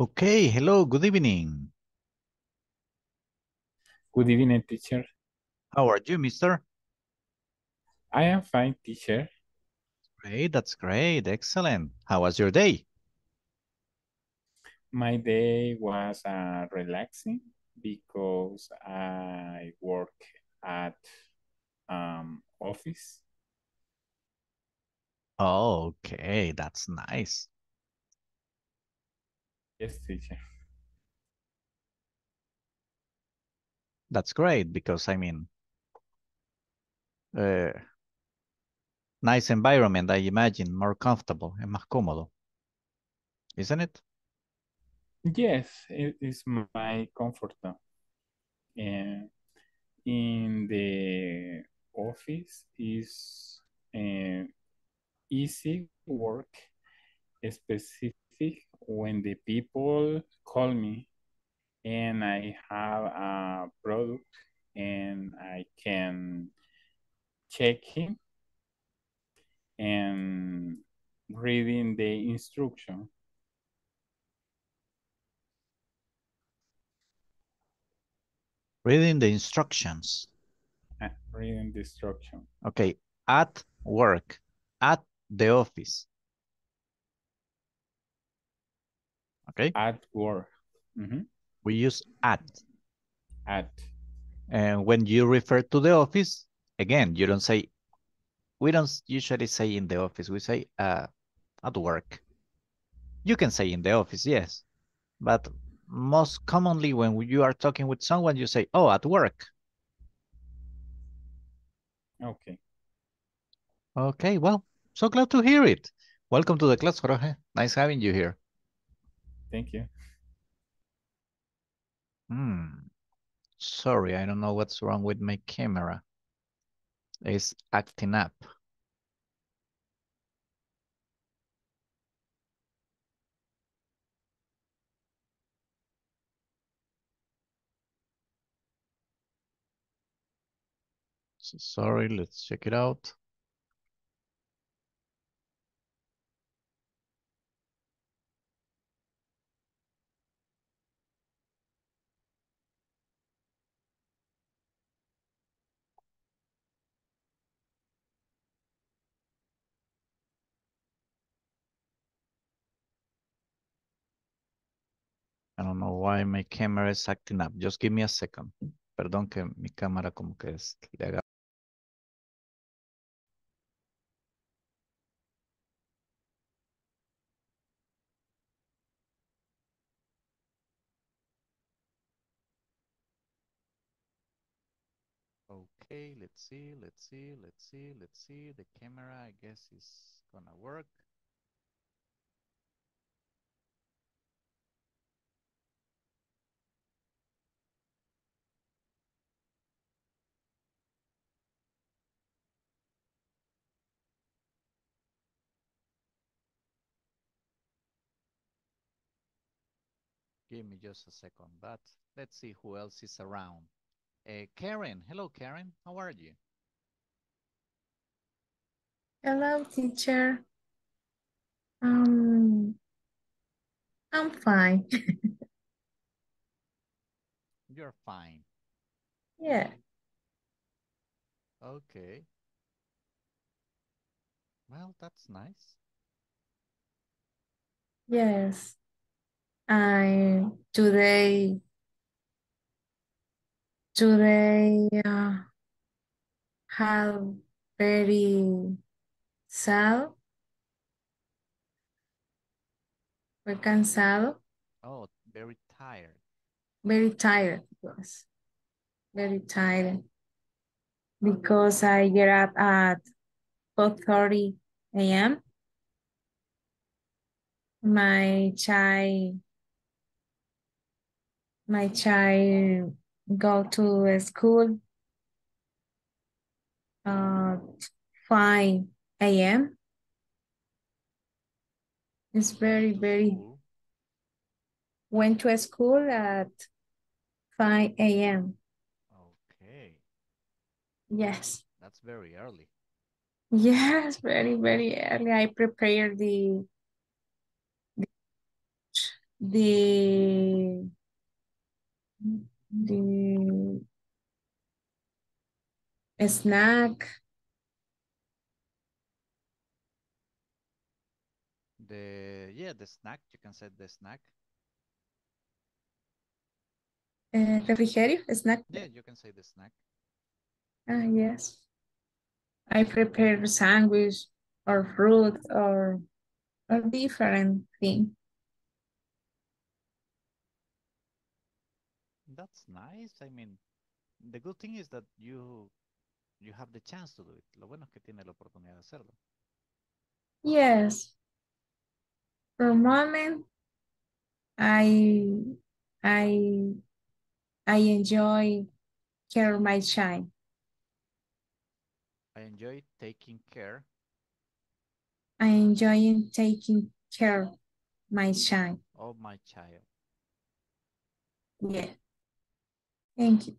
Okay, hello, good evening. Good evening, teacher. How are you, mister? I am fine, teacher. Great, that's great, excellent. How was your day? My day was uh, relaxing because I work at um, office. Oh, okay, that's nice. Yes, teacher. That's great because I mean, uh, nice environment, I imagine, more comfortable, and más cómodo. Isn't it? Yes, it is my comfort. And in the office is uh, easy work, specific when the people call me and I have a product and I can check him and reading the instruction. Reading the instructions. Uh, reading the instruction. Okay, at work, at the office. Okay. At work. Mm -hmm. We use at. At. And when you refer to the office, again, you don't say, we don't usually say in the office, we say uh, at work. You can say in the office, yes, but most commonly when you are talking with someone, you say, oh, at work. Okay. Okay, well, so glad to hear it. Welcome to the class, Jorge. Nice having you here. Thank you. Hmm. Sorry, I don't know what's wrong with my camera. It's acting up. So sorry, let's check it out. I don't know why my camera is acting up. Just give me a second. Perdón que mi cámara como que es, le haga Okay, let's see, let's see, let's see, let's see. The camera, I guess, is gonna work. Give me just a second, but let's see who else is around. Uh, Karen, hello, Karen. How are you? Hello, teacher. Um, I'm fine. You're fine. Yeah. Okay. Well, that's nice. Yes. I today today uh, have very sad. Fue cansado. Oh, very tired. Very tired, yes. Very tired. Because I get up at 4.30 a.m. My child, my child go to school at 5 a.m. It's very, very, mm-hmm. went to a school at 5 a.m. Okay, Yes. that's very early. Yes, very, very early. I prepared the, the the snack The yeah, the snack. You can say the snack. uh, refrigerio snack Yeah, you can say the snack. ah yes I prepare sandwich or fruit or or different thing That's nice. I mean, the good thing is that you you have the chance to do it. Lo bueno es que tiene la oportunidad de hacerlo. yes for a moment I I I enjoy care of my child I enjoy taking care. I enjoy taking care of my child of my child. yeah thank you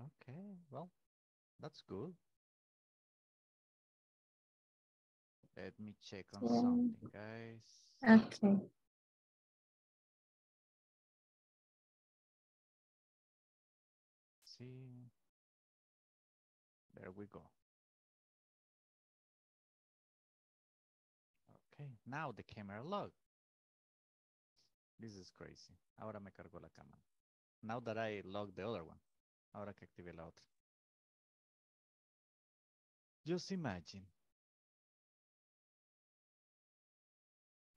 Okay, well, that's good. Let me check on Yeah. something, guys. okay See. There we go. Okay, now the camera log. This is crazy. Ahora me cargó la cámara. Now that I logged the other one. Ahora que activé la otra. Just imagine.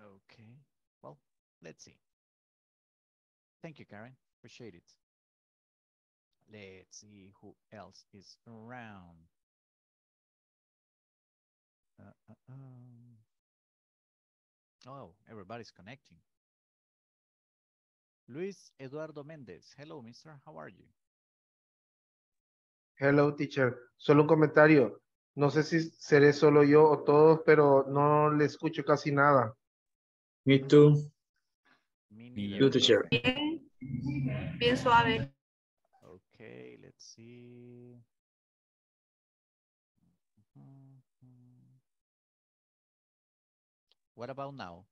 Okay, well, let's see. Thank you, Karen. Appreciate it. Let's see who else is around. Uh, uh, um. Oh, everybody's connecting. Luis Eduardo Mendez. Hello, mister. How are you? Hello, teacher. Solo un comentario. No sé si seré solo yo o todos, pero no le escucho casi nada. Me too. Me too, teacher. Bien, bien suave. Okay, let's see. What about now?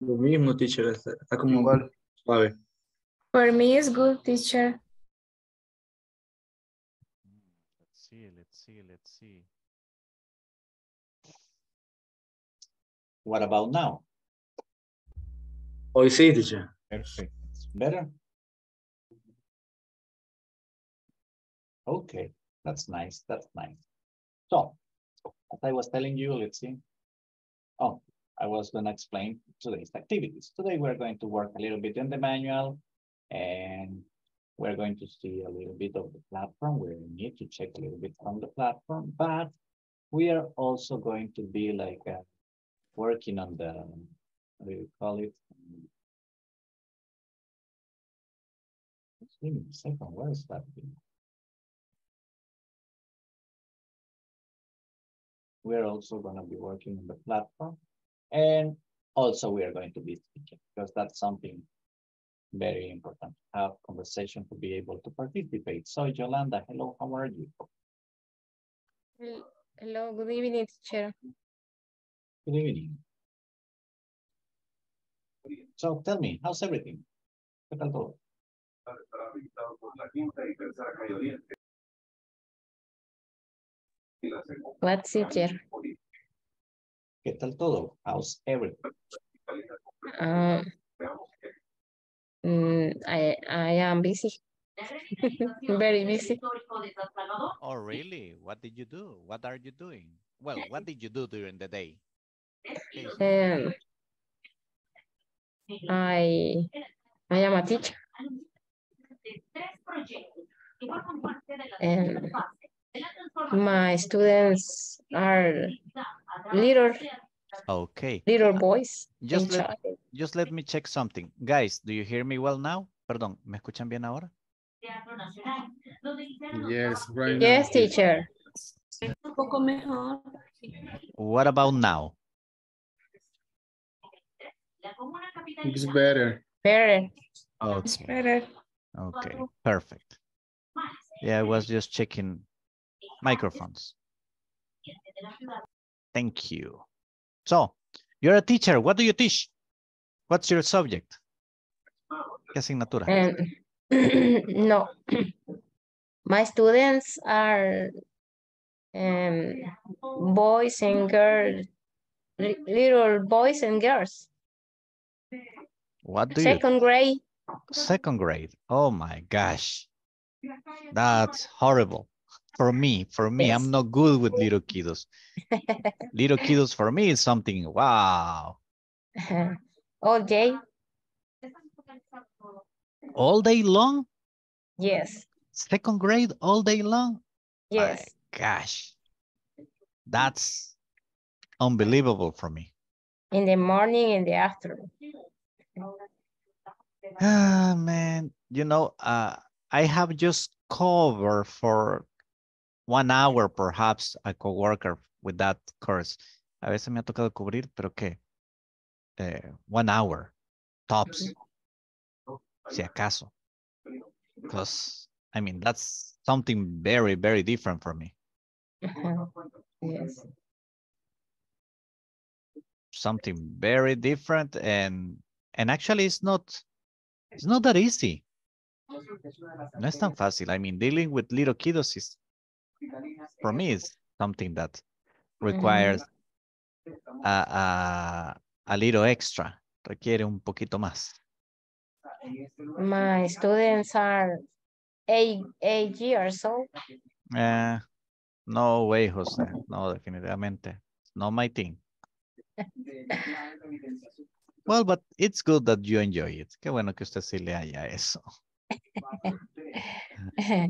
Lo mismo, teacher. Está, está como Igual. suave. for me it's good teacher Let's see, let's see, let's see. What about now? Hoy sí, teacher. Perfect. Better? Okay, that's nice, that's nice. So, as I was telling you, let's see. Oh, I was gonna explain today's activities. Today, we're going to work a little bit in the manual and we're going to see a little bit of the platform. We need to check a little bit from the platform, but we are also going to be like uh, working on the, what do you call it? Give me a second, where is that? We're also gonna be working on the platform. And also we are going to be speaking, because that's something very important, to have conversation to be able to participate. So Yolanda, hello, how are you? Hello, good evening, teacher. Good evening. So tell me, how's everything? ¿Qué tal todo? What teacher? ¿Qué tal todo? How's everything? Um, mm, I, I am busy. Very busy. Oh, really? What did you do? What are you doing? Well, what did you do during the day? Um, I, I am a teacher. And my students are little, Okay, little boys. Just let- child. just let me check something. Guys, do you hear me well now? Perdón, ¿me escuchan bien ahora? Yes, right now. Yes, teacher. un poco mejor What about now? It's better. Better. it's better okay, perfect. Yeah, I was just checking microphones. Thank you. So, you're a teacher. What do you teach? What's your subject? ¿Qué asignatura? Um, no. My students are um, boys and girls, little boys and girls. What do you Second grade. Second grade. Oh my gosh. That's horrible. For me, for me, Yes. I'm not good with little kiddos. little kiddos for me is something, wow. All day. All day long? Yes. Second grade all day long? Yes. My gosh. That's unbelievable for me. In the morning in the afternoon. Ah, man, you know, uh, I have just covered for one hour, perhaps, a coworker with that course. A veces me ha tocado cubrir, pero ¿qué? Eh, one hour, tops, si acaso. Because, I mean, that's something very, very different for me. Yes. Something very different and, and actually it's not, it's not that easy. No es tan fácil. I mean, dealing with little kiddos is, for me, is something that requires a, a, a little extra. Requiere un poquito más. My students are eight, eight years old. Eh, no way, Jose. No, definitivamente. Not my thing. Well, but it's good that you enjoy it. Qué bueno que usted sí le haya eso. I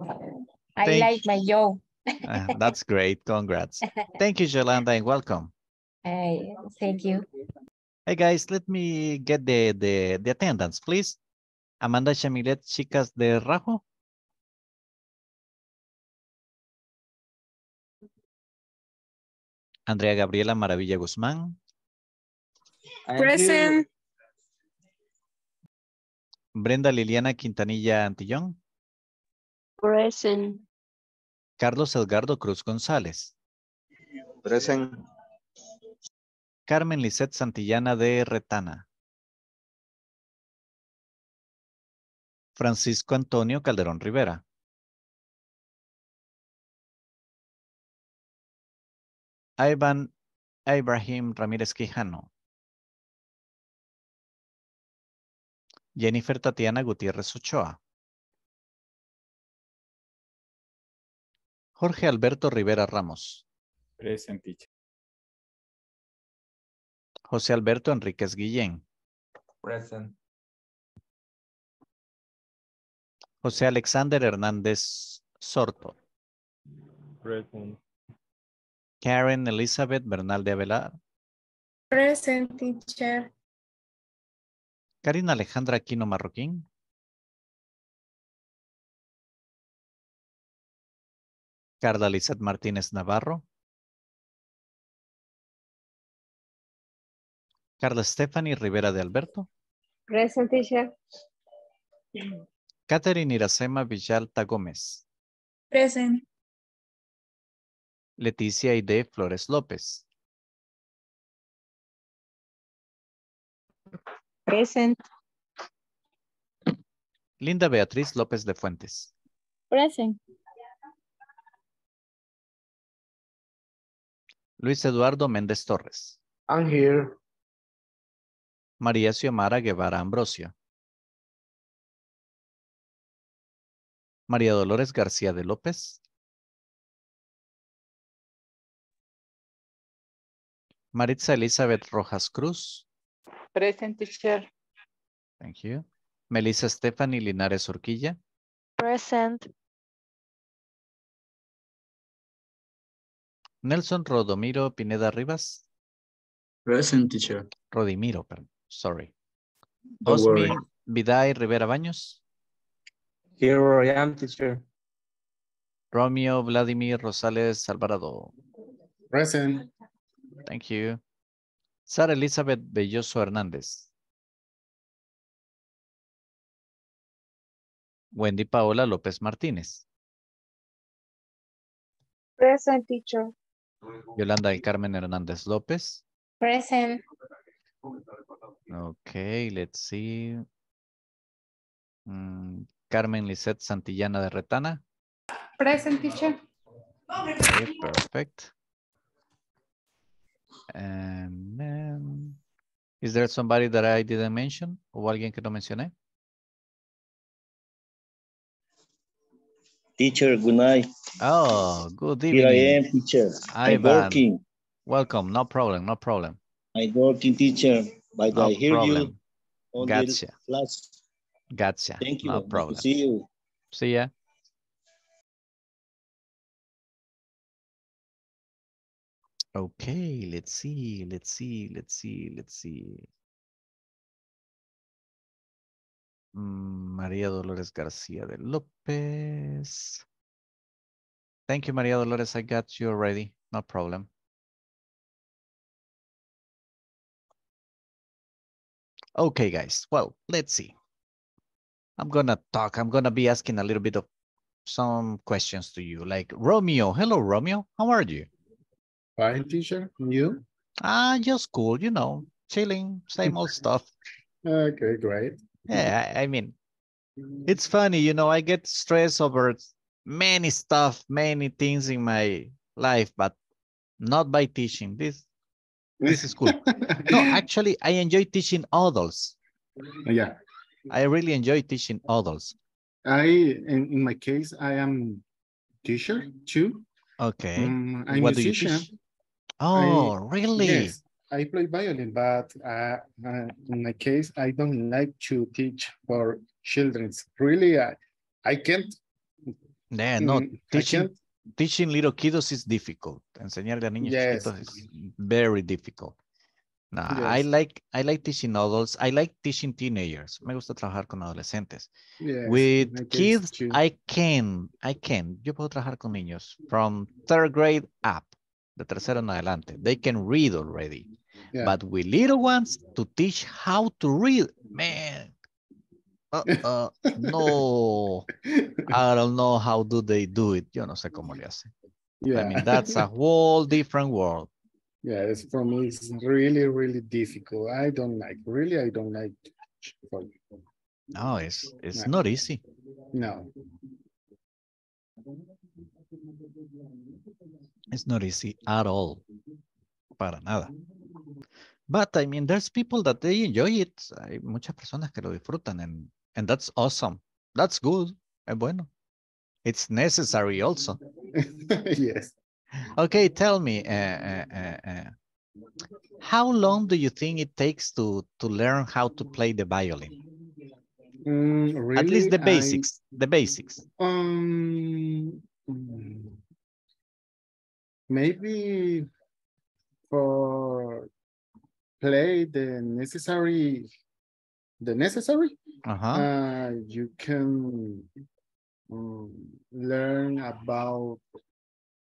Thank- like my job. Ah, that's great. Congrats. Thank you, Yolanda, and welcome. Hey, thank you. Hey, guys, let me get the, the, the attendance, please. Amanda Chamilet, chicas de Rajo. Andrea Gabriela Maravilla Guzmán. I. Present. Brenda Liliana Quintanilla Antillón. Present. Carlos Edgardo Cruz González. Present. Carmen Lisette Santillana de Retana. Francisco Antonio Calderón Rivera. Ivan Ibrahim Ramírez Quijano. Jennifer Tatiana Gutiérrez Ochoa. Jorge Alberto Rivera Ramos. Present teacher. José Alberto Enríquez Guillén. Present. José Alexander Hernández Sorto. Present. Karen Elizabeth Bernal de Avelar. Present teacher. Karina Alejandra Aquino Marroquín. Carla Lizeth Martínez Navarro. Carla Stephanie Rivera de Alberto. Present teacher. Catherine Iracema Villalta Gómez. Present. Leticia Aide Flores López. Present. Linda Beatriz López de Fuentes. Present. Luis Eduardo Méndez Torres. I'm here. María Xiomara Guevara Ambrosio. María Dolores García de López. Maritza Elizabeth Rojas Cruz. Present teacher. Thank you. Melissa Stephanie Linares Urquilla. Present. Nelson Rodomiro Pineda Rivas. Present teacher. Rodimiro, perdón. Sorry. Don't worry. Osmin Viday Rivera Baños. Here I am, teacher. Romeo Vladimir Rosales Alvarado. Present. Thank you. Sara Elizabeth Belloso Hernández. Wendy Paola López Martínez. Present teacher. Yolanda del Carmen Hernández López. Present. Okay, let's see. Mm, Carmen Lisette Santillana de Retana. Present, teacher. Okay, perfect. And then, is there somebody that I didn't mention? ¿O alguien que no mencioné? Teacher, good night. Oh, good evening. Here I am, teacher. I'm working. Welcome, no problem, no problem. I'm working, teacher. But No I hear you problem. on Gotcha. the class. Gotcha. Thank you. No problem. See you. See ya. Okay, let's see, let's see, let's see, let's see. María Dolores García de López. Thank you, María Dolores. I got you already. No problem. Okay, guys. Well, let's see. I'm gonna talk. I'm gonna be asking a little bit of some questions to you. Like Romeo. Hello, Romeo. How are you? Fine, teacher. You? Ah, just cool, you know, chilling, same old stuff. Okay, great. Yeah, I, I mean, it's funny, you know, I get stressed over many stuff, many things in my life, but not by teaching. This this is cool. No, actually, I enjoy teaching adults. Yeah. I really enjoy teaching adults. I, in, in my case, I am teacher too. Okay. Mm, I'm what do you musician. teach? Oh, really? Yes, I play violin, but uh, uh, in my case, I don't like to teach for children. Really, I, I can't. Yeah, no, mm, teaching teaching little kiddos is difficult. Enseñarle a niños Yes. chiquitos is very difficult. No, I like I like teaching adults. I like teaching teenagers. Me gusta trabajar con adolescentes. Yes, With kids, too. I can, I can. Yo puedo trabajar con niños from third grade up, de tercero en adelante. They can read already. Yeah. But with little ones, to teach how to read, man. Uh, uh, no, I don't know how do they do it. Yo no sé cómo le hacen. yeah. I mean, that's a whole different world. Yes, for me, it's really, really difficult. I don't like, really, I don't like. No, it's it's Yeah. not easy. No. It's not easy at all. Para nada. But I mean, there's people that they enjoy it. Hay muchas personas que lo disfrutan and, and that's awesome. That's good. Es bueno. It's necessary also. Yes. Okay, tell me, uh, uh, uh, how long do you think it takes to, to learn how to play the violin? Mm, At least really, the I- basics, the basics. Um, mm, maybe for play the necessary, the necessary, Uh-huh. uh, you can um, learn about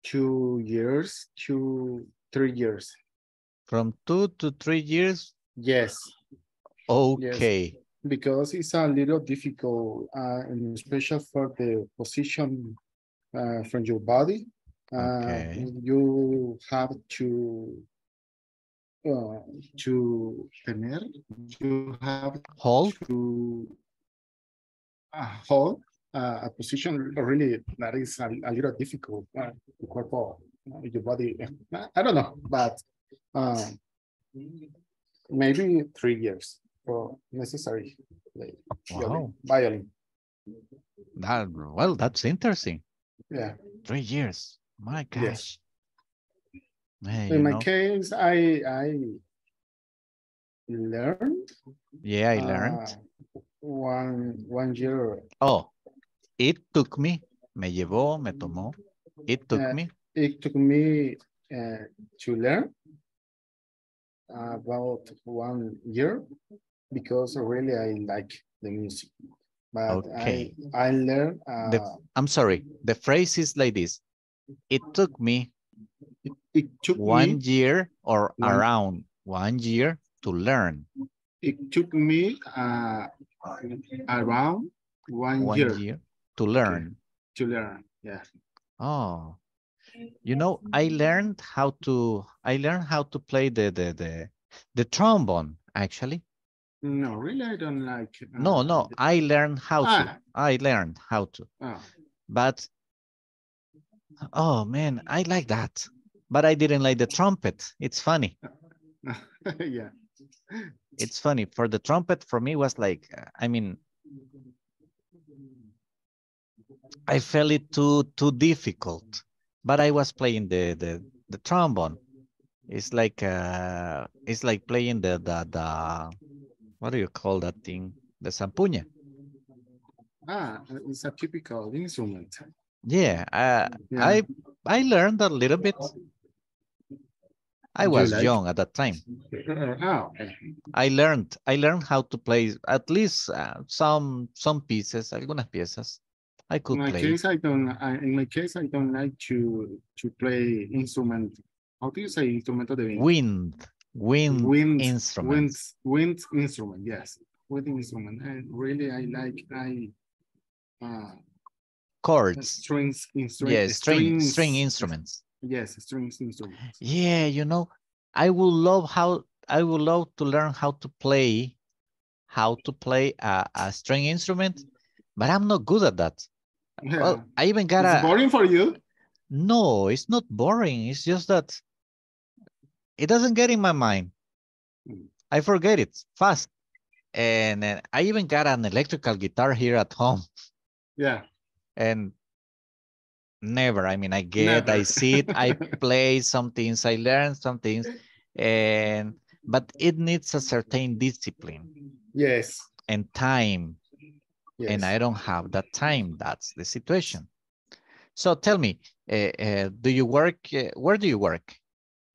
two years, two, three years. From two to three years? Yes, Okay. yes. because it's a little difficult, uh, and especially for the position uh, from your body. Uh, Okay. You have to uh, to tener, you have Hold? to uh, hold uh, a position really that is a, a little difficult. Uh, cuerpo, uh, your body, uh, I don't know, but uh, maybe three years for necessary like, Wow. violin. That, well, that's interesting. Yeah. Three years. My Yes. gosh. Hey, you In my know, case, I I learned. yeah, I learned. uh, one one year. Oh, it took me, me llevó, me tomó. It took uh, me. It took me uh, to learn about one year because really I like the music. But Okay. I I learned. The, Uh, I'm sorry. The phrase is like this. It took me it took one me. year or one- around one year to learn. It took me uh, around one, One year, year to learn. to learn. Yeah. Oh, You know, I learned how to I learned how to play the the the the trombone actually. No, really, I don't like. No, uh, no, the- I learned how to. Ah. I learned how to. oh. But oh man, I like that. But I didn't like the trumpet. It's funny. yeah. It's funny. For the trumpet, for me was like, uh, I mean, I felt it too too difficult. But I was playing the the the trombone. It's like uh it's like playing the the the what do you call that thing? The zampuña. Ah, it's a typical instrument. Yeah, uh, Yeah. I I learned a little bit. I You was like? young at that time. Oh. I learned I learned how to play at least uh, some some pieces, algunas piezas. I could In my play. case, I don't. I, in my case, I don't like to to play instrument. How do you say instrumento de viento? Wind, wind, wind instruments. Wind, wind instrument. Yes, wind instrument. And really, I like I. Uh, Chords. strings instrument. Yeah, string string instruments. Yes, strings instruments. Yeah, you know, I would love how I would love to learn how to play how to play a, a string instrument, but I'm not good at that. Yeah. Well, I even got it's a boring for you. No, it's not boring. It's just that it doesn't get in my mind. Mm. I forget it fast. And uh, I even got an electrical guitar here at home Yeah. And never. I mean, I get, I Never. sit, I play some things, I learn some things, and but it needs a certain discipline Yes. and time, Yes. and I don't have that time. That's the situation. So tell me, uh, uh, do you work? Uh, where do you work?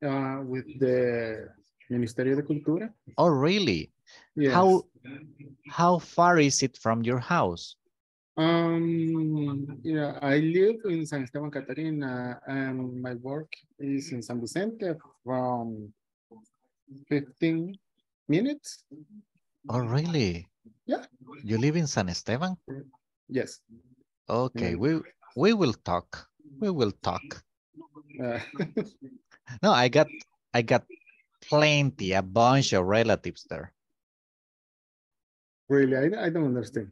uh, with the Ministerio de Cultura. Oh, really? Yes. How how far is it from your house? Um, yeah, I live in San Esteban Catarina and my work is in San Vicente from 15 minutes. Oh, really? Yeah. You live in San Esteban? Yes. Okay, we we will talk. We will talk. Uh, No, I got I got plenty, a bunch of relatives there. really, I, I don't understand.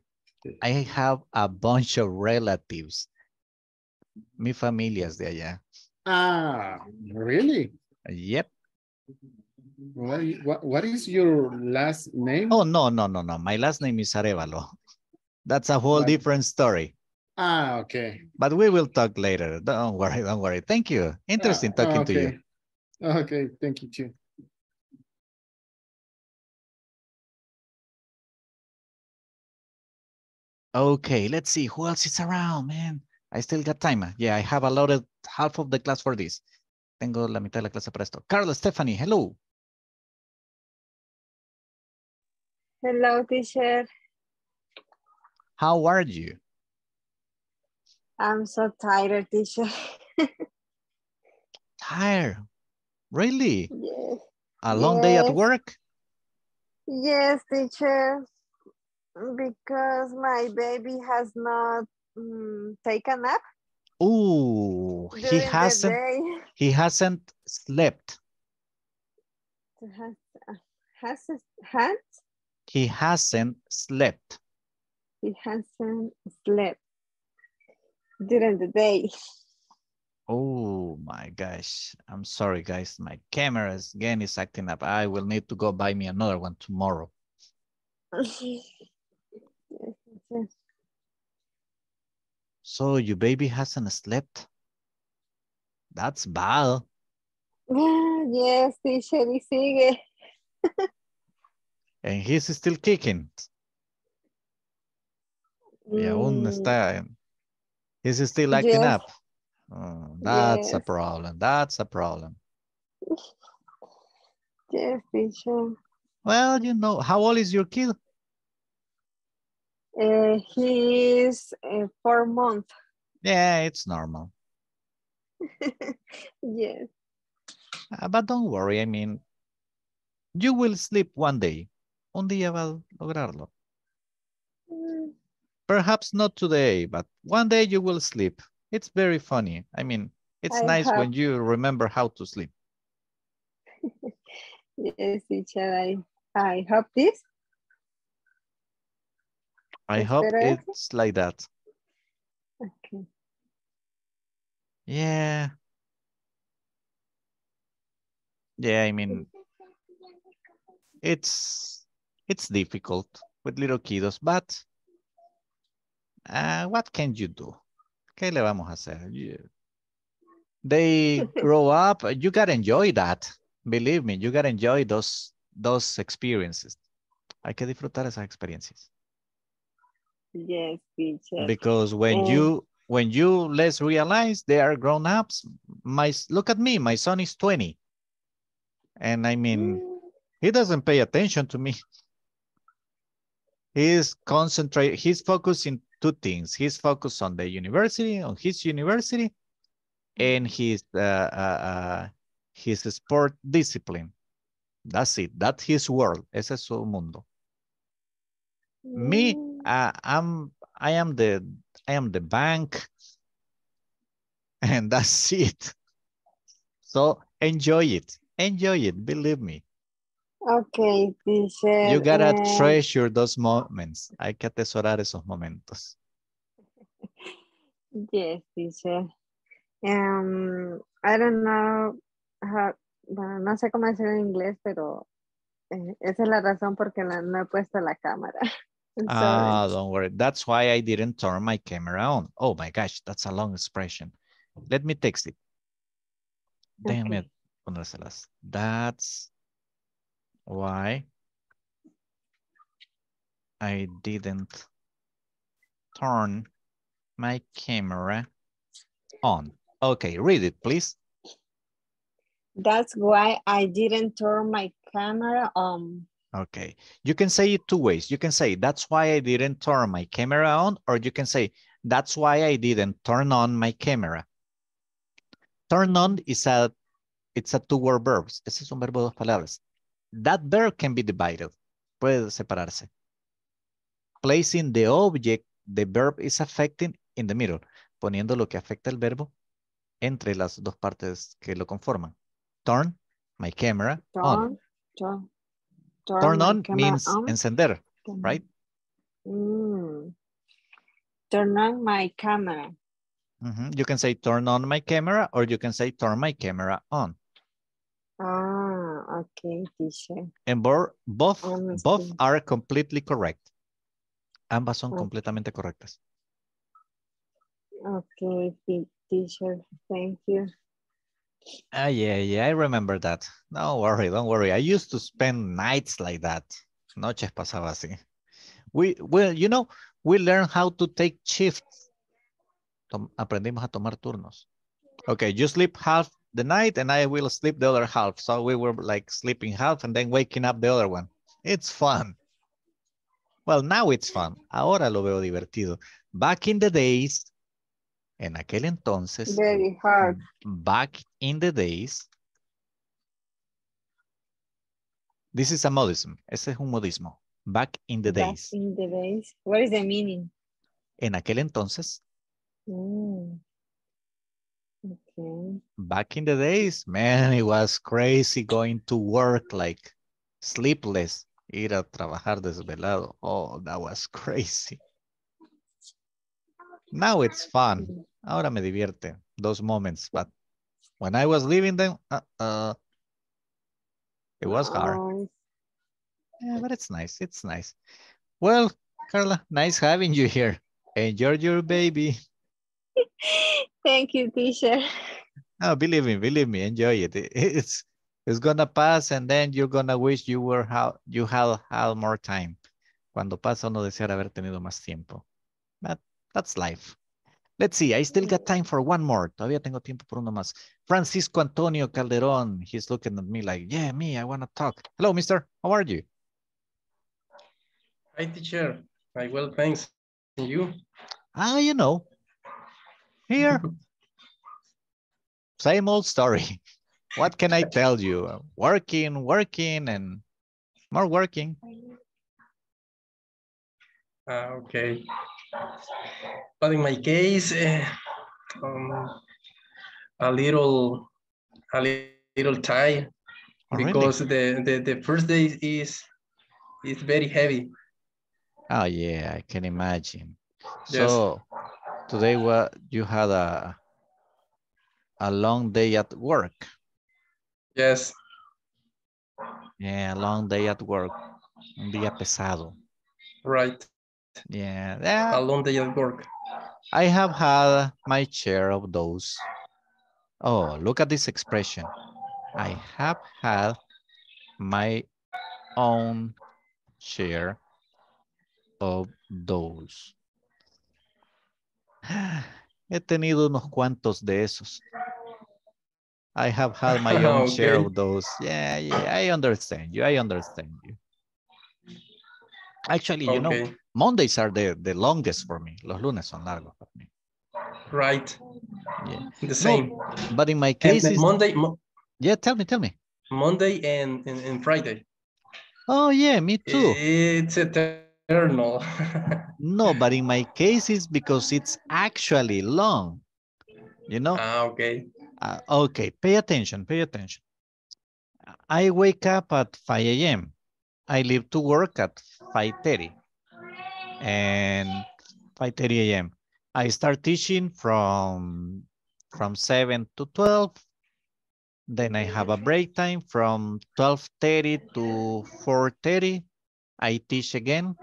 I have a bunch of relatives. Mi familia es de allá. Ah, really? Yep. What, what, what is your last name? Oh, no, no, no, no. My last name is Arévalo. That's a whole But- different story. Ah, okay. But we will talk later. Don't worry, don't worry. Thank you. Interesting Ah, talking to you. okay. Okay, thank you too. Okay, let's see who else is around, man. I still got time. Ah. Yeah, I have allotted half of the class for this. Tengo la mitad de la clase para esto. Carla Stephanie, hello. Hello, teacher. How are you? I'm so tired, teacher. Tired. Really? yes. A long day at work? Yes, teacher. Because my baby has not mm, taken a nap Ooh, he hasn't he hasn't slept. Has, has, has, He hasn't slept. he hasn't slept during the day. Oh my gosh. I'm sorry, guys. My camera is again is acting up. I will need to go buy me another one tomorrow. yes, teacher. So your baby hasn't slept? That's bad. yes, teacher, y sigue. And he's still kicking. Y aún Mm, está. He's still acting Yes. up. Oh, that's a problem. That's a problem. Yes, teacher. Well, you know, how old is your kid? Uh, he is uh, four months. Yeah, it's normal. yes. Uh, but don't worry, I mean, you will sleep one day. Un día va a lograrlo. Mm, Perhaps not today, but one day you will sleep. It's very funny. I mean, It's I nice when you remember how to sleep. Yes, teacher, I, I hope this. I hope eso. it's like that. Okay. Yeah. Yeah, I mean, it's it's difficult with little kiddos, but uh, what can you do? ¿Qué le vamos a hacer? You- They grow up, you gotta enjoy that. Believe me, you gotta enjoy those those experiences. Hay que disfrutar esas experiencias. Yes, teacher. Because when Mm. you when you less realize they are grown ups, my look at me, my son is 20. And I mean, Mm, he doesn't pay attention to me. He's concentrate, he's focusing two things. He's focused on the university, on his university, and his uh, uh, uh, his sport discipline. That's it. That's his world. Ese es su mundo. Me, mm, uh, I'm I am the I am the bank, and that's it. So enjoy it. Enjoy it. Believe me. Okay, teacher. You gotta eh, treasure those moments. Hay que atesorar esos momentos. Yes, teacher. Um, I don't know how, bueno, no sé cómo decirlo en inglés, pero eh, esa es la razón por que la- no he puesto la cámara. Ah, sorry. don't worry. That's why I didn't turn my camera on. Oh my gosh, that's a long expression. Let me text it. Déjame Okay. ponérselas. That's why I didn't turn my camera on. Okay, read it, please. That's why I didn't turn my camera on. Okay, you can say it two ways. You can say, that's why I didn't turn my camera on, or you can say, that's why I didn't turn on my camera. Turn on is a, it's a two-word verb. Ese es un verbo de dos palabras. That verb can be divided. Puede separarse. Placing the object the verb is affecting in the middle. Poniendo lo que afecta el verbo entre las dos partes que lo conforman. Turn my camera on. Turn, turn, Turn on means on. encender, Turn- right? Mm. Turn on my camera. Mhm. You can say turn on my camera or you can say turn my camera on. Ah, okay, teacher. And bor- both, both are completely correct. Ambas son Okay. completamente correctas. Okay, teacher, thank you. Ah, yeah, yeah, I remember that. Don't worry, don't worry. I used to spend nights like that. Noches pasaba así. We, well, you know, we learn how to take shifts. Tom- aprendimos a tomar turnos. Okay, you sleep half the night and I will sleep the other half. So we were like sleeping half and then waking up the other one. It's fun. Well, now it's fun. Ahora lo veo divertido. Back in the days, en aquel entonces, Very hard. back in the days. This is a modism. Ese es un modismo. Back in the Back days. in the days. What is the meaning? En aquel entonces, Mm. Okay. back in the days, man, it was crazy going to work like sleepless. Ir a trabajar desvelado. Oh, that was crazy. Now it's fun. Ahora me divierte those moments, but when I was living them, uh, uh, it was hard. Oh, Yeah, but it's nice. It's nice. Well, Carla, nice having you here. Enjoy your baby. Thank you, teacher. No, believe me, believe me, enjoy it. It- It's it's gonna pass, and then you're gonna wish you were how you had had more time. Cuando pasa, uno desear haber tenido más tiempo. But that's life. Let's see. I still got time for one more. Todavía tengo tiempo por uno más. Francisco Antonio Calderon. He's looking at me like, yeah, me. I wanna talk. Hello, Mister. How are you? Hi, teacher. I well, thanks. And you? Ah, you know, here, same old story. What can I tell you? Uh, Working, working, and more working. Ah, okay. But in my case, eh, um, a little, a li- little tired because the, the, the first day is, is very heavy. Oh yeah, I can imagine. Yes. So today what you had a a long day at work. Yes, Yeah, a long day at work. Un día pesado. right. Yeah, yeah. A long day at work. I have had my share of those. Oh, look at this expression. I have had my own share of those. He tenido unos cuantos de esos. I have had my own share of those. Yeah, yeah, I understand you. I understand you. Actually, you know, Okay. Mondays are the, the longest for me. Los lunes son largos para mí. Right. Yeah. The same. But in my case, Monday, Mo- yeah, tell me, tell me. Monday and, and, and Friday. Oh, yeah, me too. It's eternal. No, but in my case, it's because it's actually long. You know? ah, okay. Uh, okay, pay attention, pay attention. I wake up at 5 a.m. I leave to work at 5.30 and 5.30 a.m. I start teaching from, from 7 to 12. Then I have a break time from 12.30 to 4.30. I teach again.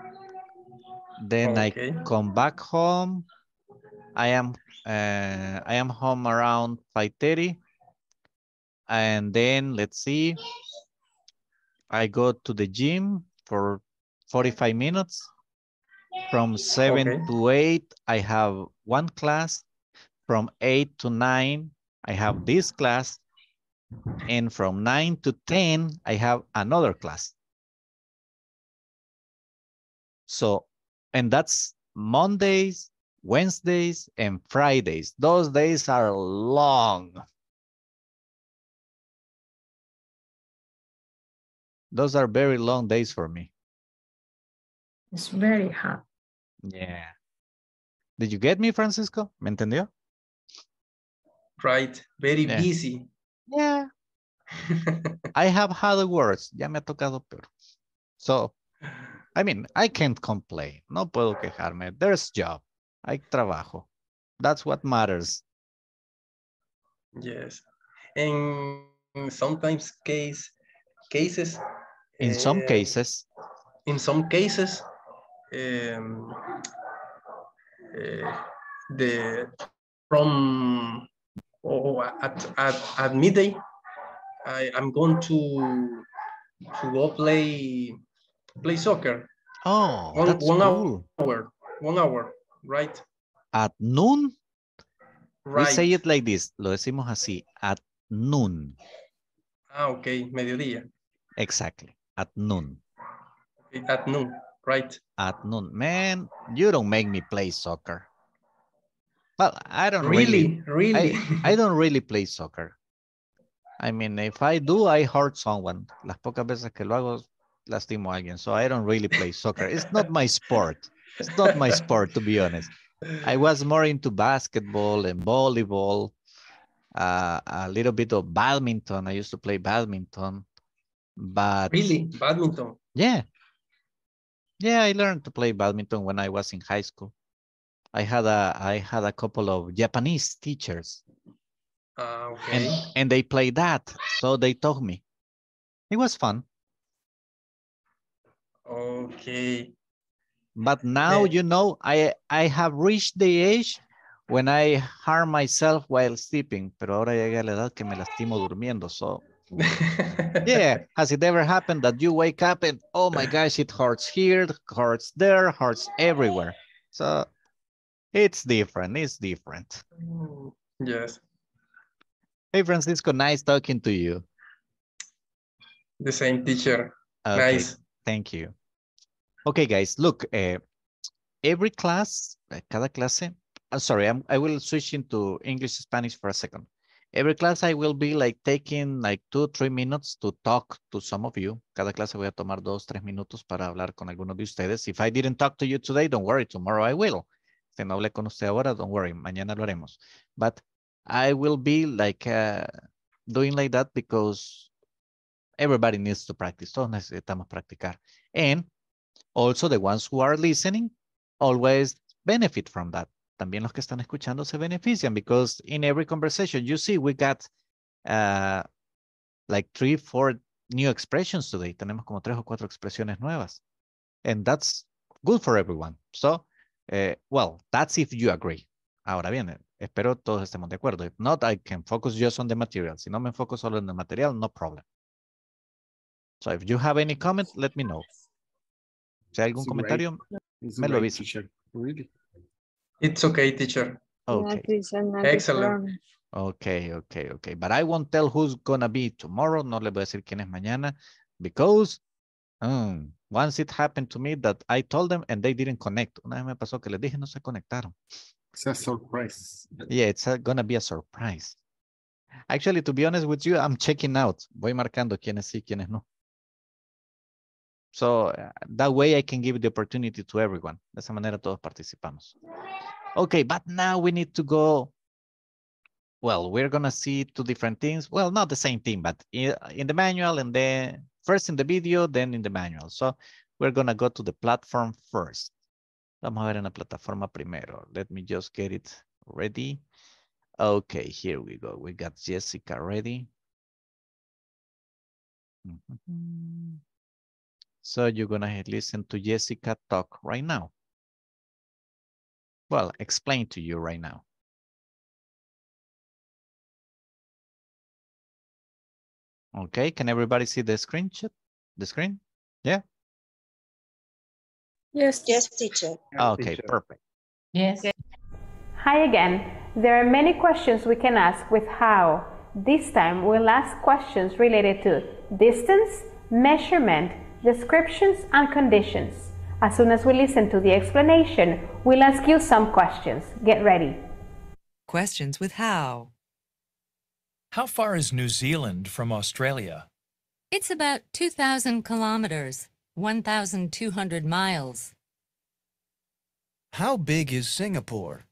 Then Okay. I come back home. I am uh, I am home around 5.30. And then let's see. I go to the gym for 45 minutes. From 7 Okay. to 8, I have one class. From 8 to 9, I have this class. And from 9 to 10, I have another class. So, and that's Mondays, Wednesdays, and Fridays. Those days are long. Those are very long days for me. It's very hot. Yeah. Did you get me, Francisco? ¿Me entendió? Right. Very Yeah. busy. Yeah. I have had worse. Ya me ha tocado peor. So, I mean, I can't complain. No puedo quejarme. There's job. Hay trabajo. That's what matters. Yes. And sometimes case cases. In some eh, cases, In some cases, um, eh, the from oh, at, at at midday, I am going to to go play play soccer. oh, One that's one cool. hour, one hour, right? At noon, Right. we say it like this. Lo decimos así. At noon. Ah, okay, mediodía. Exactly. At noon. Okay, At noon, right? At noon. Man, you don't make me play soccer. Well, I don't Really, really. really. I, I don't really play soccer. I mean, if I do, I hurt someone. Las pocas veces que lo hago, lastimo a alguien. So I don't really play soccer. It's not my sport. It's not my sport, to be honest. I was more into basketball and volleyball, uh, a little bit of badminton. I used to play badminton, but Really, badminton. yeah. Yeah, I learned to play badminton when I was in high school. I had a I had a couple of Japanese teachers and okay. and they played that, so they taught me. It was fun. Okay. But now Eh. you know I I have reached the age when I harm myself while sleeping, pero ahora llegué a la edad que me lastimo durmiendo. So yeah, has it ever happened that you wake up and oh my gosh, it hurts here, hurts there, hurts everywhere. So it's different. It's different. Yes, Hey Francisco, nice talking to you. the same teacher. Okay, Nice. thank you. Okay, guys, look, eh, every class, eh, cada clase, I'm sorry, I'm, I will switch into English, Spanish for a second. Every class I will be like taking like two, three minutes to talk to some of you. Cada clase voy a tomar dos, tres minutos para hablar con algunos de ustedes. If I didn't talk to you today, don't worry, tomorrow I will. Si no hablé con usted ahora, don't worry, mañana lo haremos. But I will be like uh, doing like that because everybody needs to practice. Todos necesitamos practicar. And also the ones who are listening always benefit from that. También los que están escuchando se benefician because in every conversation you see we got uh, like three, four new expressions today. Tenemos como tres o cuatro expresiones nuevas. And that's good for everyone. So, uh, well, that's if you agree. Ahora bien, espero todos estemos de acuerdo. If not, I can focus just on the material. Si no me enfoco solo en el material, no problem. So if you have any comment, let me know. Si hay algún It's comentario, me lo avisa. Really. It's okay, teacher. Okay. teacher, Excellent. Okay, okay, okay. But I won't tell who's gonna be tomorrow. No le voy a decir quién es mañana because mm, once it happened to me that I told them and they didn't connect. Una vez me pasó que les dije no se conectaron. It's a surprise. Yeah, it's uh, gonna be a surprise. Actually, to be honest with you, I'm checking out. Voy marcando quiénes sí, quiénes no. So uh, that way I can give the opportunity to everyone. De esa manera todos participamos. Okay, but now we need to go. Well, we're gonna see two different things. Well, not the same thing, but in, the manual and then first in the video, then in the manual. So we're gonna go to the platform first. Vamos a ver en la plataforma primero. Let me just get it ready. Okay, here we go. We got Jessica ready. Mhm. So you're gonna listen to Jessica talk right now. Well, explain to you right now. Okay, can everybody see the screen? The screen? Yeah? Yes. Yes, teacher. Okay, perfect. Yes. Hi again. There are many questions we can ask with how. This time we'll ask questions related to distance, measurement, descriptions, and conditions. As soon as we listen to the explanation, we'll ask you some questions. Get ready. Questions with how. How far is New Zealand from Australia? It's about 2,000 kilometers, 1,200 miles. How big is Singapore?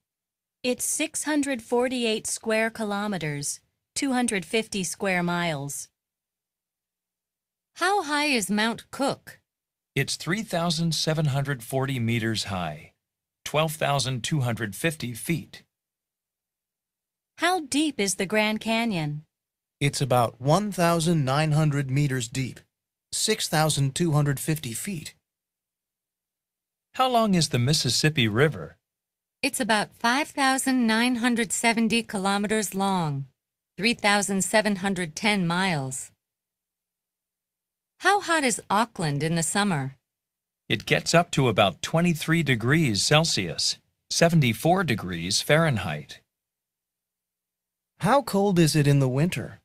It's 648 square kilometers, 250 square miles. How high is Mount Cook? It's 3,740 meters high, 12,250 feet. How deep is the Grand Canyon? It's about 1,900 meters deep, 6,250 feet. How long is the Mississippi River? It's about 5,970 kilometers long, 3,710 miles. How hot is Auckland in the summer? It gets up to about 23 degrees Celsius, 74 degrees Fahrenheit. How cold is it in the winter?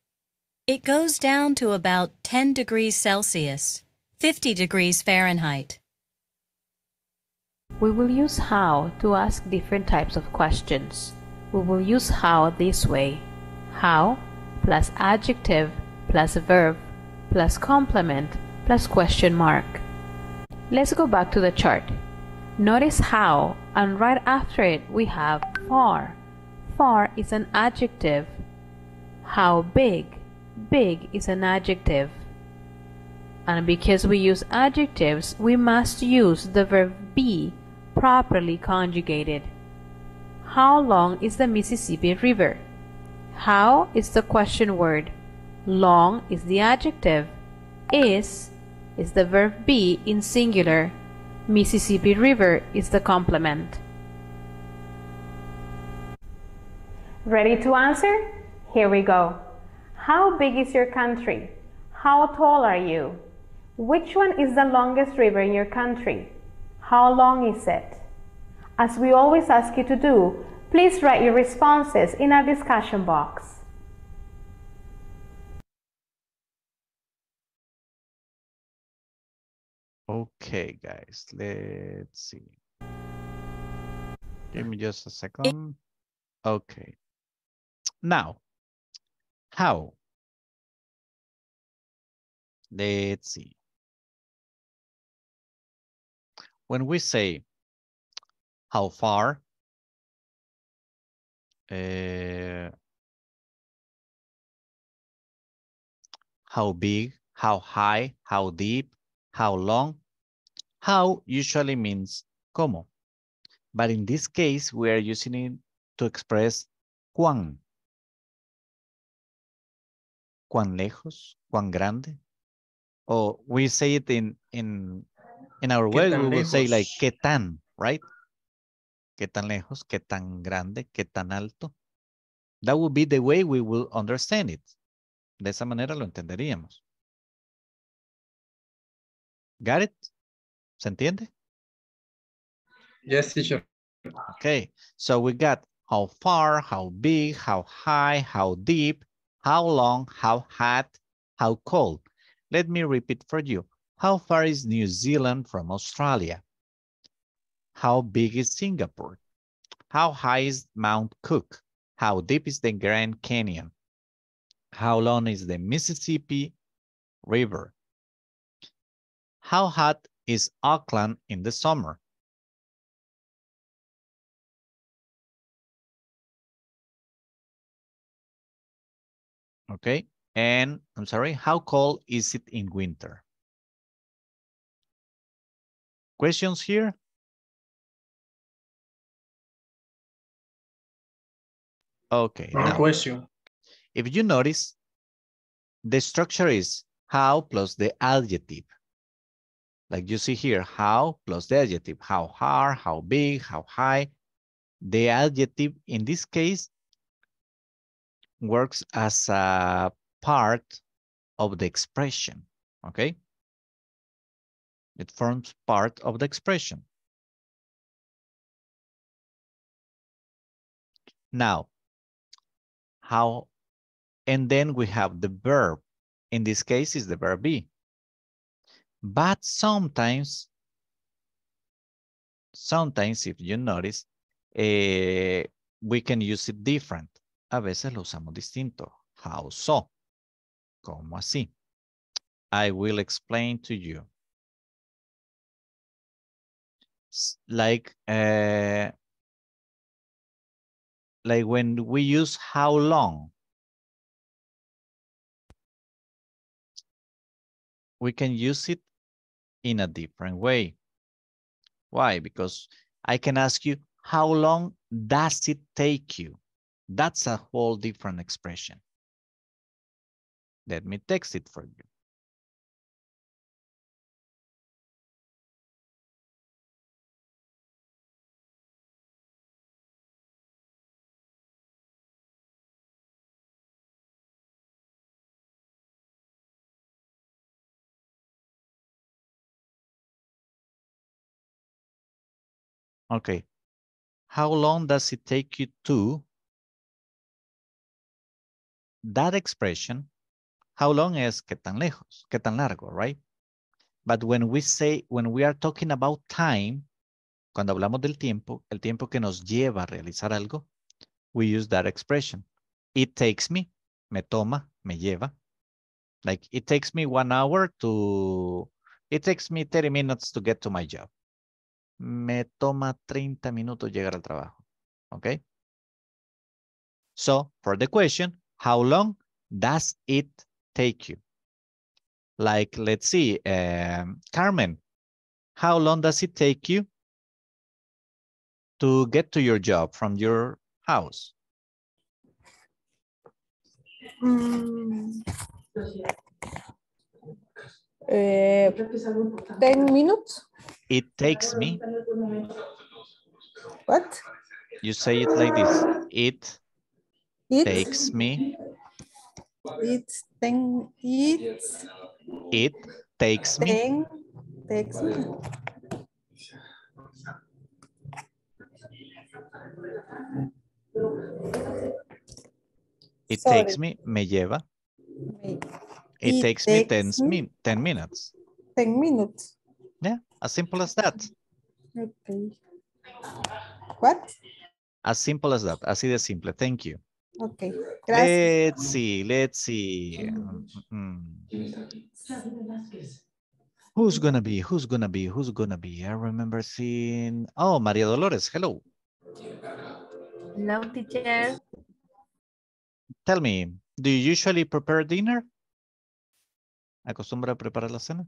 It goes down to about 10 degrees Celsius, 50 degrees Fahrenheit. We will use how to ask different types of questions. We will use how this way. How plus adjective plus verb plus complement plus question mark. Let's go back to the chart. Notice how and right after it we have far. Far is an adjective. How big? Big is an adjective. And because we use adjectives, we must use the verb be properly conjugated. How long is the Mississippi River? How is the question word. Long is the adjective. Is is the verb be in singular. Mississippi River is the complement. Ready to answer? Here we go. How big is your country? How tall are you? Which one is the longest river in your country? How long is it? As we always ask you to do, please write your responses in our discussion box. Okay, guys, let's see. Give me just a second. Okay. Now, how? Let's see. When we say how far, uh, how big, how high, how deep, how long, how usually means como. But in this case, we are using it to express cuán. Cuán lejos, cuán grande. Or we say it in, in, in our ¿Qué way, we will say like qué tan, right? Qué tan lejos, qué tan grande, qué tan alto. That would be the way we will understand it. De esa manera lo entenderíamos. Got it? ¿Se entiende? Yes, teacher. Okay, so we got how far, how big, how high, how deep, how long, how hot, how cold. Let me repeat for you. How far is New Zealand from Australia? How big is Singapore? How high is Mount Cook? How deep is the Grand Canyon? How long is the Mississippi River? How hot is Auckland in the summer? Okay, and I'm sorry, how cold is it in winter? Questions here? Okay, No now, question. if you notice, the structure is how plus the adjective. Like you see here, how plus the adjective, how hard, how big, how high. The adjective in this case works as a part of the expression, okay? It forms part of the expression. Now, how, and then we have the verb. In this case, is the verb be. But sometimes, sometimes if you notice, eh, we can use it different. A veces lo usamos distinto. How so? ¿Cómo así? I will explain to you. Like, uh, like when we use how long, we can use it in a different way. Why? Because I can ask you, how long does it take you? That's a whole different expression. Let me text it for you. Okay. How long does it take you to that expression? How long is qué tan lejos, qué tan largo, right? But when we say, when we are talking about time, cuando hablamos del tiempo, el tiempo que nos lleva a realizar algo, we use that expression. It takes me, me toma, me lleva. Like it takes me one hour to, it takes me 30 minutes to get to my job. Me toma 30 minutos llegar al trabajo. Okay? So for the question, how long does it take you? Like, let's see, um, Carmen, how long does it take you to get to your job from your house? Mm. Eh, 10 minutes? It takes me, What? you say it like this, it It, takes me, it's 10, it's it takes me, 10, takes me. it Sorry. takes me, me lleva. Me- It It takes me 10, me- min 10 minutes. 10 minutes. Yeah, as simple as that. Okay. What? As simple as that. Así de simple. Thank you. Okay. Gracias. Let's see, let's see. Mm, mm, mm. Who's gonna be? Who's gonna be? Who's gonna be? I remember seeing. Oh, Maria Dolores. Hello. Hello, teacher. Tell me, do you usually prepare dinner? ¿Acostumbra a preparar la cena?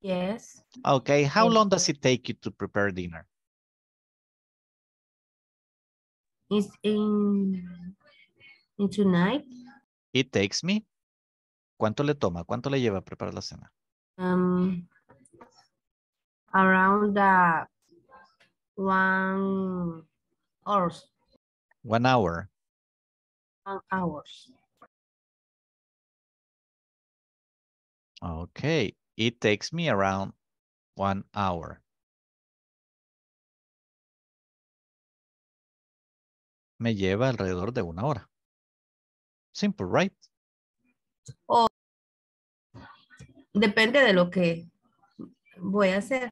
Yes. Okay, how long does it take you to prepare dinner? It's in, in tonight. It takes me. ¿Cuánto le toma? ¿Cuánto le lleva a preparar la cena? Um, around the one hours, One hour. one hours. Okay, it takes me around one hour. Me lleva alrededor de una hora. Simple, right? O depende de lo que voy a hacer.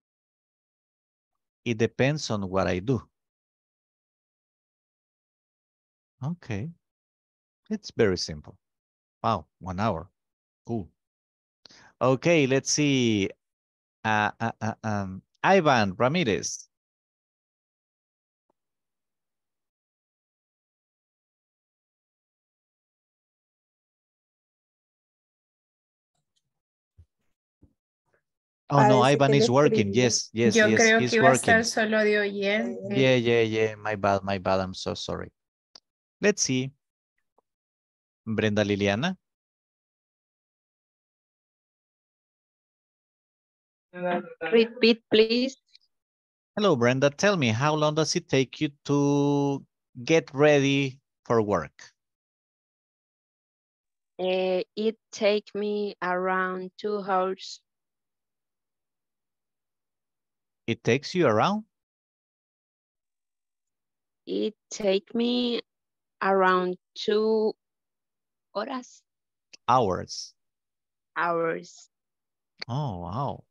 It depends on what I do. Okay. It's very simple. Wow, one hour. Cool. Okay, let's see. Uh, uh, uh, um, Ivan Ramirez. Oh no, Ivan is working. Yes, yes, Yo yes, creo he's que iba a working. estar solo de oyente. Yeah, yeah, yeah. My bad, my bad. I'm so sorry. Let's see. Brenda Liliana. Repeat, please. Hello, Brenda. Tell me, how long does it take you to get ready for work? Uh, it take me around two hours. It takes you around It take me around two horas, hours. hours. Oh, wow.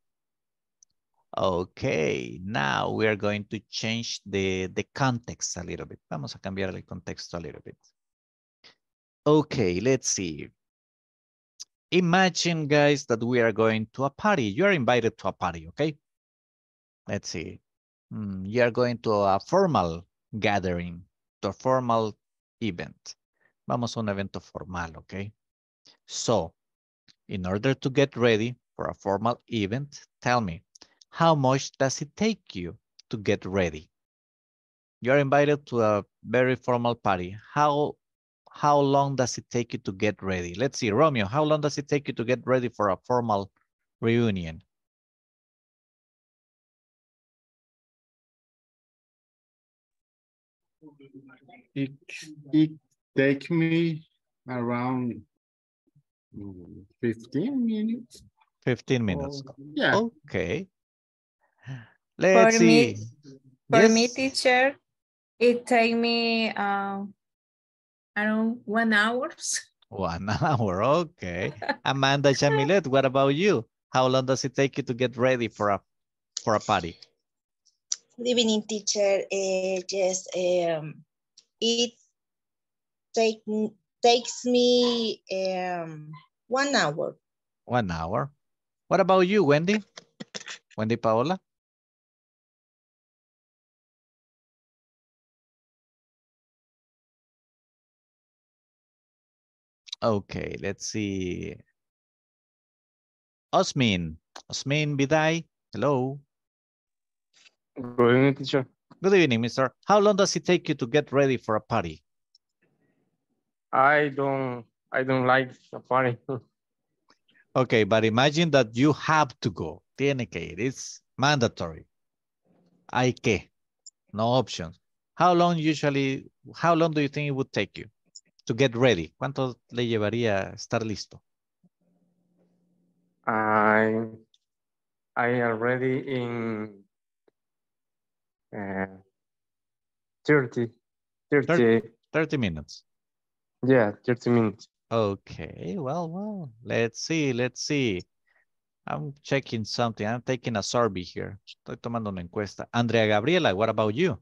Okay, now we are going to change the, the context a little bit. Vamos a cambiar el contexto a little bit. Okay, let's see. Imagine, guys, that we are going to a party. You are invited to a party, okay? Let's see. Hmm, you are going to a formal gathering, to a formal event. Vamos a un evento formal, okay? So, in order to get ready for a formal event, tell me, how much does it take you to get ready? You're invited to a very formal party. How how long does it take you to get ready? Let's see, Romeo, how long does it take you to get ready for a formal reunion? It, it take me around mm, 15 minutes. 15 minutes. Oh, yeah. Okay. Let's For me- see. For me, teacher, it take me um, around one hours. One hour, okay. Amanda Chamilet, what about you? How long does it take you to get ready for a for a party? Good evening, teacher. Uh, yes, um, it take, takes me um, one hour. One hour. What about you, Wendy? Wendy Paola? Okay, let's see. Osmin. Osmin Viday. Hello. Good evening, teacher. Good evening, mister. How long does it take you to get ready for a party? I don't, I don't like the party. Okay, but imagine that you have to go. Tiene que ir. It's mandatory. Hay que. No options. How long usually, how long do you think it would take you to get ready? ¿Cuánto le llevaría estar listo? I, I already in uh, 30, 30, 30 minutes. yeah, 30 minutes. Okay, well, well, let's see, let's see. I'm checking something. I'm taking a survey here. Estoy tomando una encuesta. Andrea Gabriela, what about you?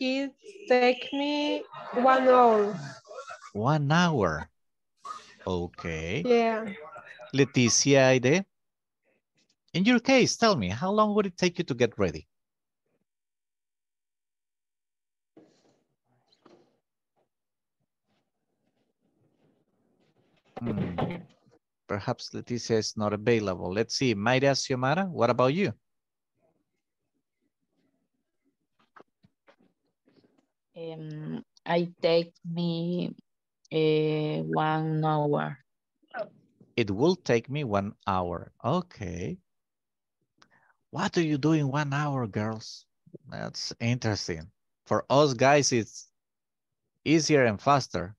It take me one hour. One hour. Okay. Yeah. Leticia Aide. In your case, tell me, how long would it take you to get ready? Hmm. Perhaps Leticia is not available. Let's see. Mayra Xiomara, what about you? Um, I take me uh, one hour. It will take me one hour. Okay. What do you do in one hour, girls? That's interesting. For us guys, it's easier and faster.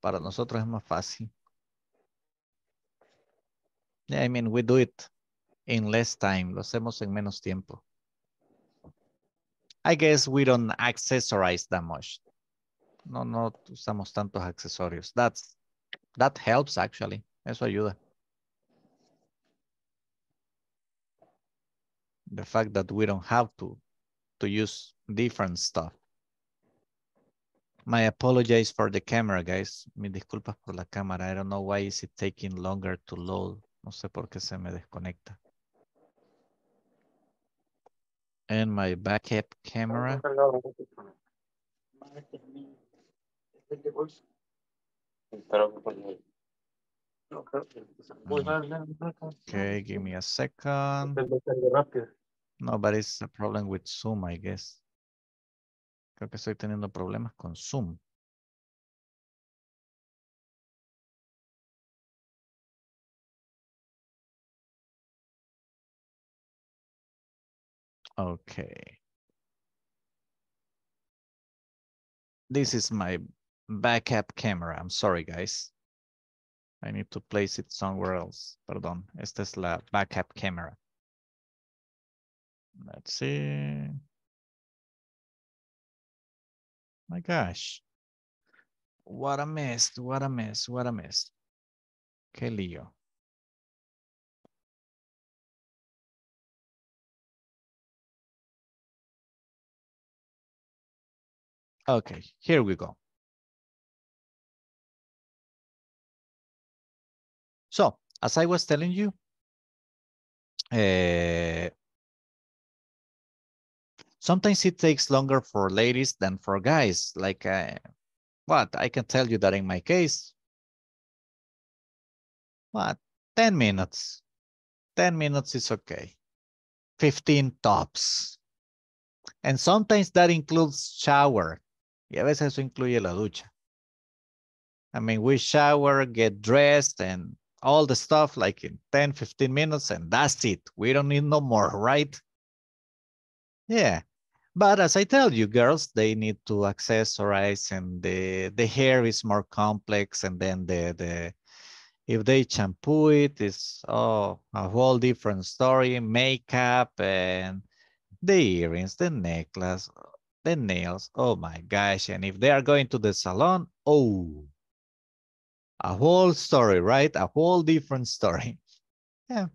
Para nosotros es más fácil. Yeah, I mean, we do it in less time. Lo hacemos en menos tiempo. I guess we don't accessorize that much. No, no usamos tantos accesorios. That's, that helps actually. Eso ayuda. The fact that we don't have to, to use different stuff. My apologies for the camera, guys. Mi disculpas por la cámara. I don't know why is it taking longer to load. No sé por qué se me desconecta. And my backup camera. Okay, give me a second. No, but it's a problem with Zoom, I guess. Creo que estoy teniendo problemas con Zoom. Okay. This is my backup camera. I'm sorry, guys. I need to place it somewhere else. Perdón. Esta es la backup camera. Let's see. My gosh. What a mess, what a mess, what a mess. Qué lío. Okay, here we go. So, as I was telling you, uh, sometimes it takes longer for ladies than for guys. Like, uh, what? I can tell you that in my case, what? 10 minutes. 10 minutes is okay. 15 tops. And sometimes that includes shower. Y a veces eso incluye la ducha. I mean, we shower, get dressed, and all the stuff like in 10, 15 minutes, and that's it. We don't need no more, right? Yeah. But as I tell you, girls, they need to accessorize and the, the hair is more complex. And then the, the if they shampoo it, it's oh, a whole different story. Makeup and the earrings, the necklace, the nails. Oh my gosh. And if they are going to the salon, oh, a whole story, right? A whole different story. Yeah,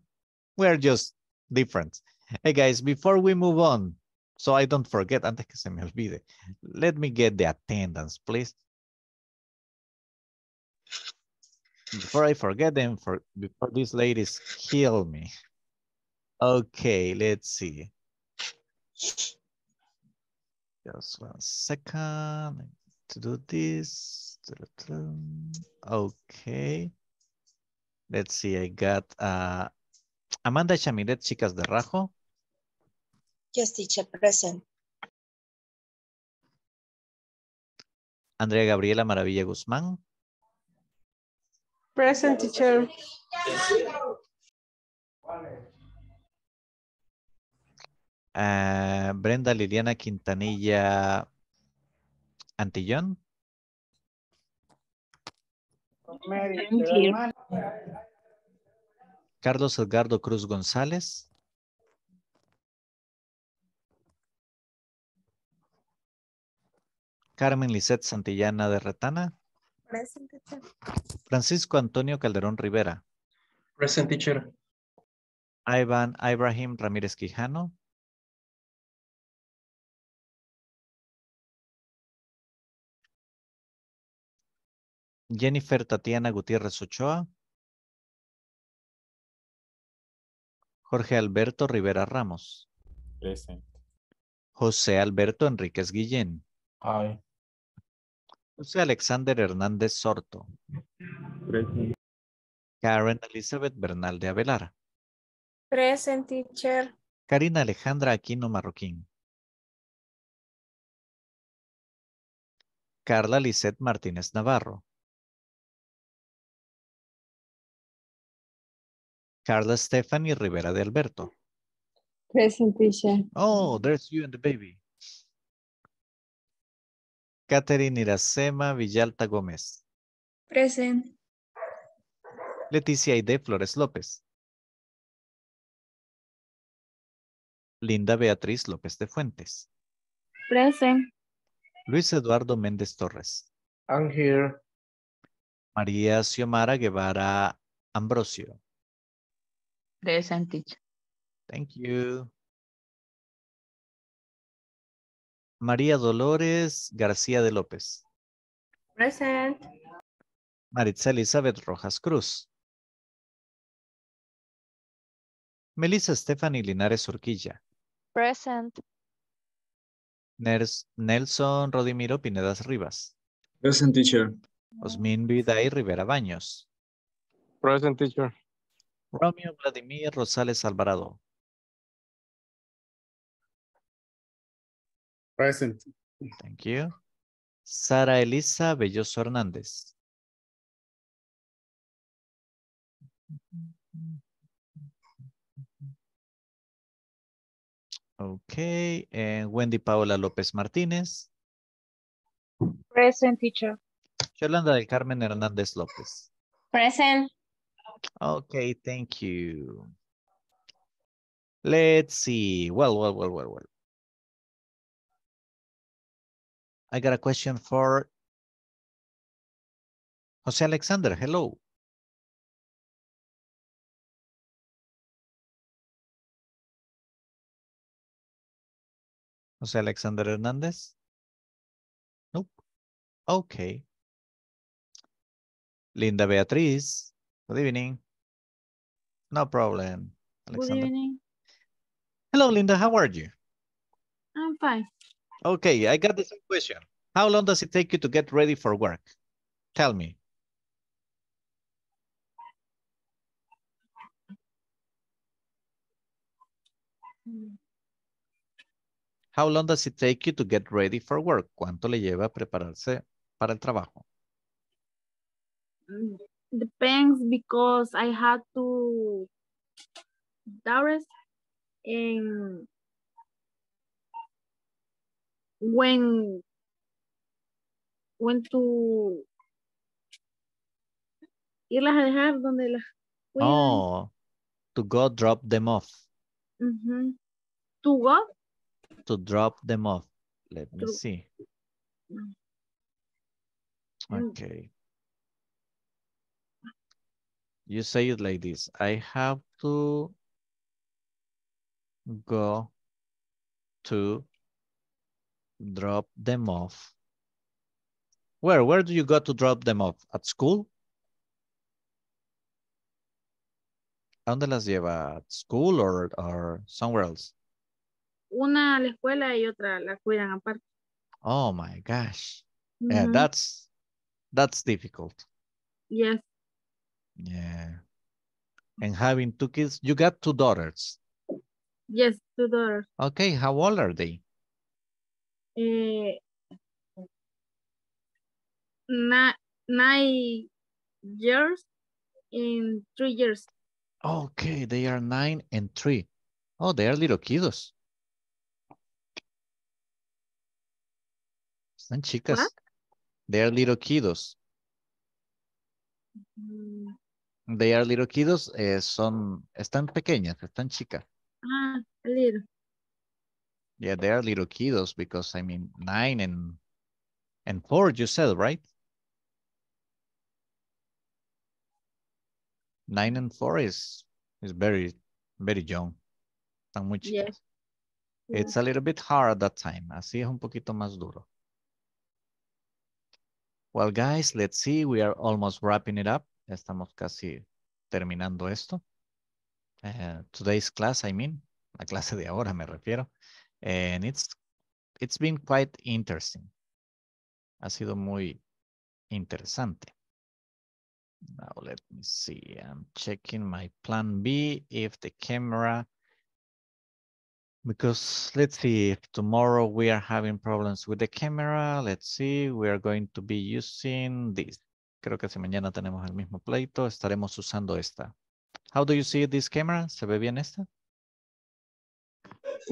we're just different. Hey guys, before we move on, so I don't forget, antes que se me olvide, let me get the attendance, please. Before I forget them, for before these ladies kill me. Okay, let's see. Just one second to do this. Okay. Let's see, I got uh, Amanda Chamilet, Chicas de Rajo. Yes, teacher, present. Andrea Gabriela Maravilla Guzmán. Present teacher. Uh, Brenda Liliana Quintanilla Antillón. Carlos Edgardo Cruz González. Carmen Lisette Santillana de Retana. Present teacher. Francisco Antonio Calderón Rivera. Present teacher. Ivan Ibrahim Ramírez Quijano. Jennifer Tatiana Gutiérrez Ochoa. Jorge Alberto Rivera Ramos. Present. José Alberto Enríquez Guillén. Aye. José Alexander Hernández Sorto. Present. Karen Elizabeth Bernal de Avelar. Present teacher. Karina Alejandra Aquino Marroquín. Carla Lisette Martínez Navarro. Carla Stephanie Rivera de Alberto. Present teacher. Oh, there's you and the baby. Catherine Iracema Villalta Gómez. Present. Leticia Aide Flores López. Linda Beatriz López de Fuentes. Present. Luis Eduardo Méndez Torres. I'm here. María Xiomara Guevara Ambrosio. Present teacher. Thank you. María Dolores García de López. Present. Maritza Elizabeth Rojas Cruz. Melissa Stephanie Linares Urquilla. Present. Ners- Nelson Rodimiro Pinedas Rivas. Present teacher. Osmin Viday Rivera Baños. Present teacher. Romeo Vladimir Rosales Alvarado. Present. Thank you. Sara Elisa Belloso Hernández. Okay, and Wendy Paola López Martínez. Present teacher. Yolanda del Carmen Hernández López. Present. Okay, thank you. Let's see. Well, well, well, well, well. I got a question for Jose Alexander. Hello. Jose Alexander Hernandez? Nope. Okay. Linda Beatriz. Good evening. No problem. Alexander. Good evening. Hello, Linda. How are you? I'm fine. Okay, I got the same question. How long does it take you to get ready for work? Tell me. How long does it take you to get ready for work? ¿Cuánto le lleva prepararse para el trabajo? Mm, Mm, Depends because I had to dress and when when to irlas a dejar donde las cuidan. Oh, to go drop them off. Ujú. To go To drop them off. Let me To- see. Mm. Okay. You say it like this. I have to go to drop them off. Where? Where do you go to drop them off? At school? ¿A dónde las lleva? At school or, or somewhere else? una a la escuela y otra la cuidan aparte. Oh my gosh. Yeah, that's that's difficult. Yes, Yeah. And having two kids, you got two daughters. yes, two daughters. Okay, how old are they? Na- nine years and three years. Okay, they are nine and three. Oh, they are little kiddos. Están chicas. What? They are little kiddos. Mm, They are little kiddos. eh, son, están pequeñas, están chicas. Ah, a little. Yeah, they are little kiddos because I mean nine and and four. You said right? Nine and four is is very very young. Están muy chicas. Yes. It's a little bit hard at that time. Así es un poquito más duro. Well, guys, let's see. We are almost wrapping it up. Estamos casi terminando esto. Uh, today's class, I mean, la clase de ahora me refiero. And it's it's been quite interesting. Ha sido muy interesante. Now let me see. I'm checking my plan B if the camera because let's see if tomorrow we are having problems with the camera. Let's see, we are going to be using this. Creo que si mañana tenemos el mismo pleito, estaremos usando esta. How do you see this camera? ¿Se ve bien esta?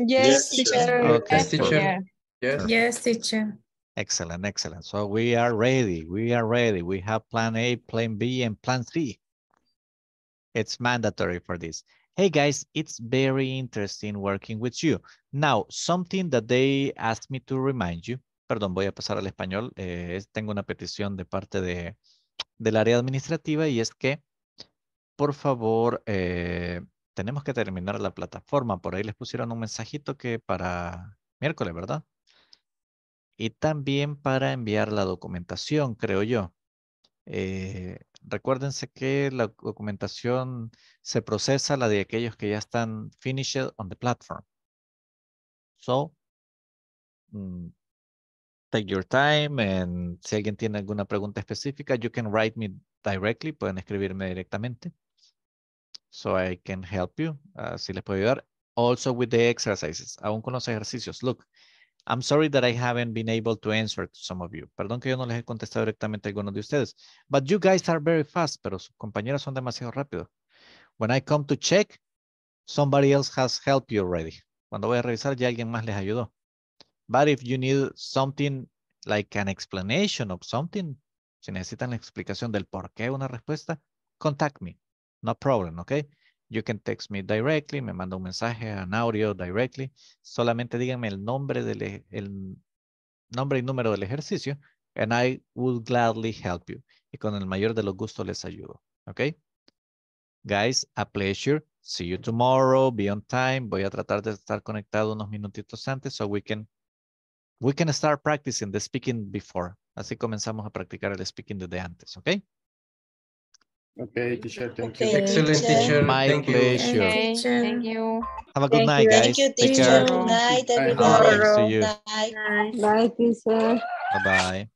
Yes, teacher. Okay, Yes, teacher. Yes. Yes, teacher. Excellent, excellent. So we are ready. We are ready. We have plan A, plan B, and plan C. It's mandatory for this. Hey guys, it's very interesting working with you. Now, something that they asked me to remind you. Perdón, voy a pasar al español. eh, tengo una petición de parte de, del área administrativa y es que, por favor, eh, tenemos que terminar la plataforma. Por ahí les pusieron un mensajito que para miércoles, ¿verdad? y también para enviar la documentación, creo yo. Eh, recuérdense que la documentación se procesa, la de aquellos que ya están finished on the platform. So, mm, take your time and si alguien tiene alguna pregunta específica, you can write me directly, pueden escribirme directamente. So I can help you, así les puedo ayudar. Also with the exercises, aún con los ejercicios. Look, I'm sorry that I haven't been able to answer some of you. Perdón que yo no les he contestado directamente a algunos de ustedes. But you guys are very fast, pero sus compañeros son demasiado rápidos. When I come to check, somebody else has helped you already. Cuando voy a revisar, ya alguien más les ayudó. But if you need something like an explanation of something, si necesitan la explicación del por qué una respuesta, contact me. No problem, okay? You can text me directly, me manda un mensaje, an audio directly. Solamente díganme el nombre del e- el nombre y número del ejercicio and I will gladly help you. Y con el mayor de los gustos les ayudo. ¿Ok? Guys, a pleasure. See you tomorrow. Be on time. Voy a tratar de estar conectado unos minutitos antes so we can we can start practicing the speaking before. Así comenzamos a practicar el speaking desde antes. ¿Ok? Okay, teacher, thank you. Excellent, teacher. My Thank you. Okay, thank you. Have a good Thank night, you. guys. Thank you, Take teacher. care. Good night, Bye. everybody. Thanks to you. Night. Bye, teacher. Bye-bye.